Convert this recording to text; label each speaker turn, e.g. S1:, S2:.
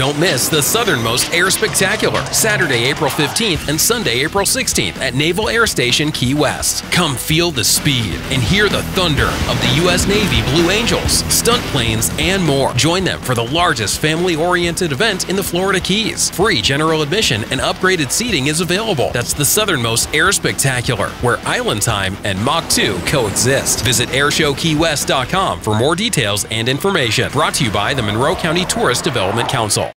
S1: Don't miss the Southernmost Air Spectacular, Saturday, April 15th and Sunday, April 16th at Naval Air Station Key West. Come feel the speed and hear the thunder of the U.S. Navy Blue Angels, stunt planes, and more. Join them for the largest family oriented event in the Florida Keys. Free general admission and upgraded seating is available. That's the Southernmost Air Spectacular, where Island Time and Mach 2 coexist. Visit airshowkeywest.com for more details and information. Brought to you by the Monroe County Tourist Development Council.